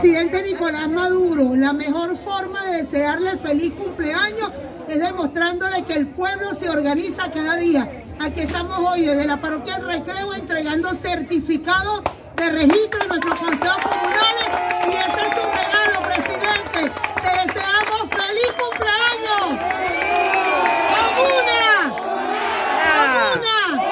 presidente Nicolás Maduro, la mejor forma de desearle feliz cumpleaños es demostrándole que el pueblo se organiza cada día. Aquí estamos hoy desde la parroquia del Recreo entregando certificados de registro en nuestros consejos comunales y ese es su regalo, presidente. Te deseamos feliz cumpleaños. ¡Comuna! ¡Comuna!